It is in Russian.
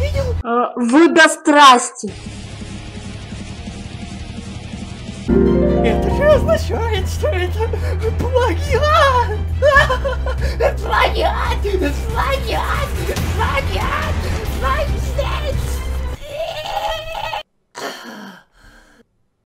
видел? Э, Вы до страсти. Это же означает, что это! Плагиат! Плагиат! Плагиат!